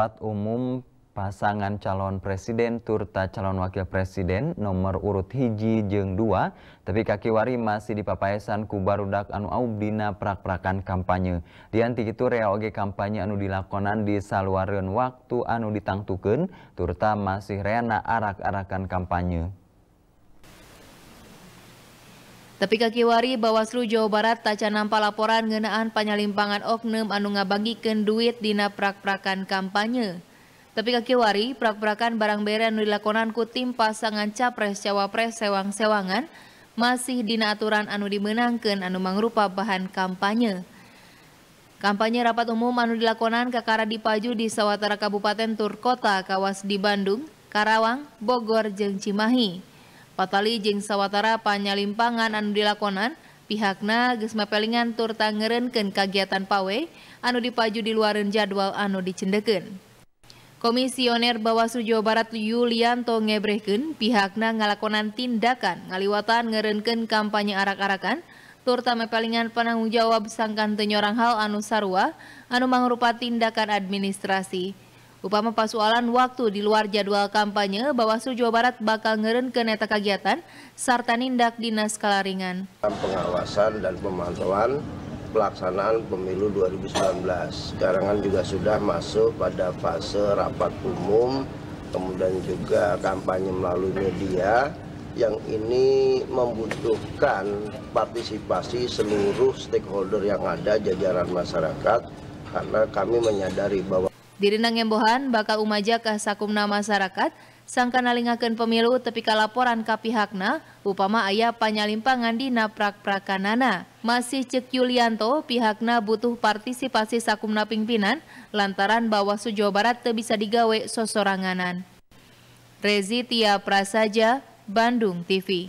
rapat umum pasangan calon presiden turta calon wakil presiden nomor urut hiji jeng 2 tapi kaki wari masih dipapaesan ku barudak anu aub dina prak-prakan kampanye. Dianti itu rea oge kampanye anu dilakonan di saluareun waktu anu ditangtukeun turta masih reana arak-arakan kampanye tapi kakiwari Bawaslu Jawa Barat taca nampak laporan ngenaan panyalimpangan oknum anu ngabangikeun duit dina prak-prakan kampanye. Tapi kakiwari prak-prakan barang bere anu dilakonan ku tim pasangan capres cawapres sewang-sewangan masih dina aturan anu dimenangkan anu mangrupa bahan kampanye. Kampanye rapat umum anu dilakonan kakara dipaju di sawatara Kabupaten Turkota kawas di Bandung, Karawang, Bogor, jeung Cimahi. Patali jeung sawatara panyalimpangan anu dilakonan pihakna geus mapelingan tur tangerenkeun kagiatan pawe anu dipaju di luareun jadwal anu dicendekeun. Komisioner Bawaslu Jawa Barat Yulianto ngebrehkeun pihakna ngalakonan tindakan ngaliwatan ngerenkeun kampanye arak-arakan turta mepelingan penanggung jawab sangkan tenyorang hal anu sarua anu mangrupa tindakan administrasi. Upama pasualan waktu di luar jadwal kampanye, Bawaslu Jawa Barat bakal ngeren ke neta kegiatan serta nindak dinas skala ringan. Pengawasan dan pemantauan pelaksanaan pemilu 2019. Sekarang juga sudah masuk pada fase rapat umum, kemudian juga kampanye melalui media yang ini membutuhkan partisipasi seluruh stakeholder yang ada jajaran masyarakat karena kami menyadari bahwa Dirindang embohan bakal umaja ke sakumna masyarakat sangka nalingakeun pemilu tepi laporan ka pihakna upama ayah panyalimpangan di naprak prakanana. Masih cek Yulianto pihakna butuh partisipasi sakumna pimpinan lantaran Bawaslu Jawa Barat teu bisa digawe sosoranganan. Rezi Tia Prasaja, Bandung TV.